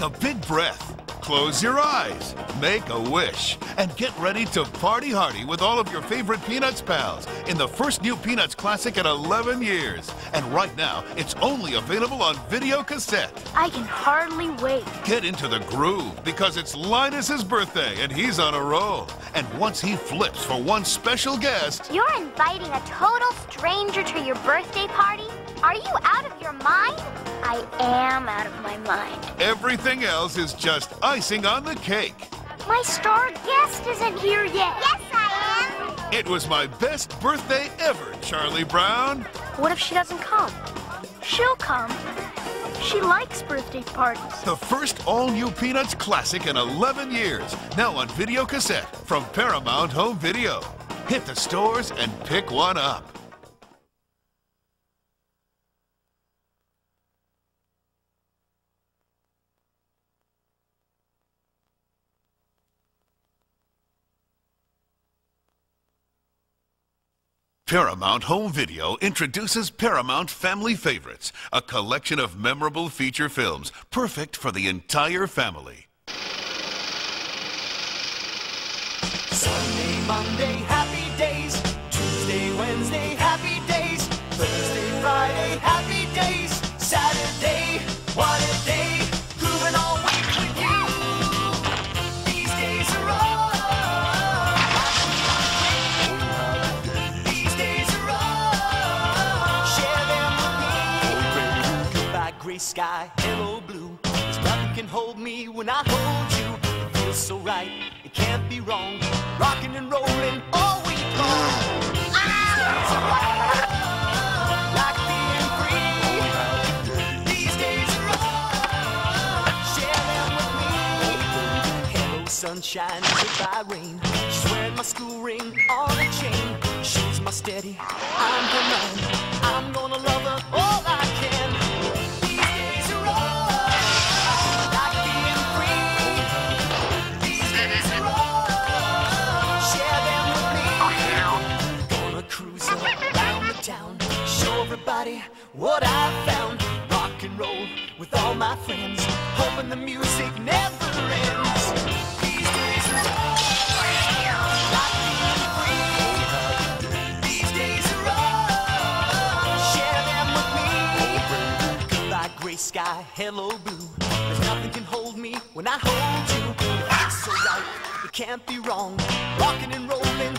Take a big breath. Close your eyes. Make a wish. And get ready to party hardy with all of your favorite Peanuts pals in the first new Peanuts classic in 11 years. And right now, it's only available on video cassette. I can hardly wait. Get into the groove because it's Linus's birthday and he's on a roll. And once he flips for one special guest, You're inviting a total stranger to your birthday party? Are you out of your mind? I am out of my mind. everything else is just icing on the cake. My star guest isn't here yet. Yes, I am. It was my best birthday ever, Charlie Brown. What if she doesn't come? She'll come. She likes birthday parties. The first all new Peanuts classic in 11 years. Now on video cassette from Paramount Home Video. Hit the stores and pick one up. Paramount Home Video introduces Paramount Family Favorites, a collection of memorable feature films perfect for the entire family. Sunday, Monday, sky, hello, blue. There's nothing can hold me when I hold you. It feels so right, it can't be wrong. Rocking and rolling all week long. These days are like being free. These days are all. Share them with me. Hello, sunshine, goodbye, rain. She's wearing my school ring on a chain. She's my steady, I'm her man. I'm gonna love everybody what I found. Rock and roll with all my friends, hoping the music never ends. These days are all like being free. These days are all. Share them with me. Goodbye, gray sky, hello, blue. There's nothing can hold me when I hold you. It feels so right, it can't be wrong. Rocking and rolling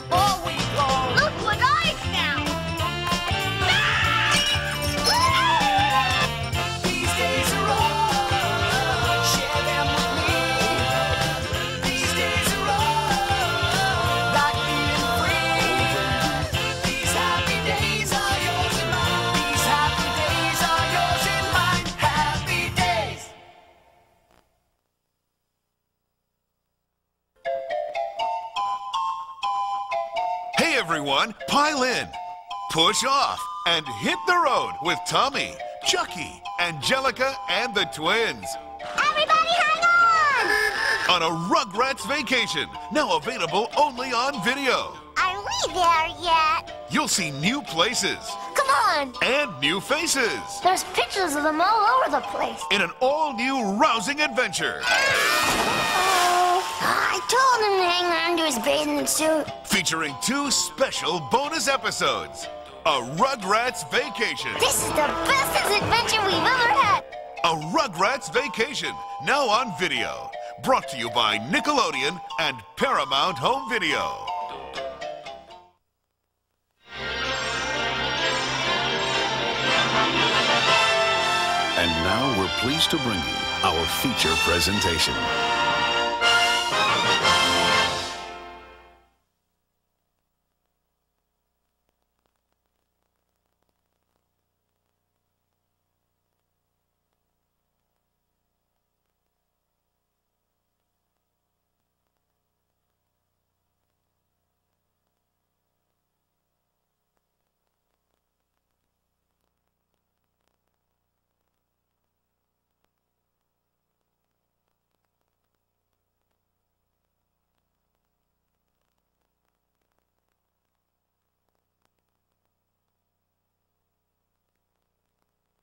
everyone, pile in, push off, and hit the road with Tommy, Chucky, Angelica, and the twins Everybody hang on! on a Rugrats vacation, now available only on video. Are we there yet? You'll see new places Come on! and new faces There's pictures of them all over the place. in an all-new rousing adventure I told him to hang on to his bathing suit. featuring two special bonus episodes. A Rugrats Vacation. This is the bestest adventure we've ever had. A Rugrats Vacation, now on video. Brought to you by Nickelodeon and Paramount Home Video. And And now we're pleased to bring you our feature presentation.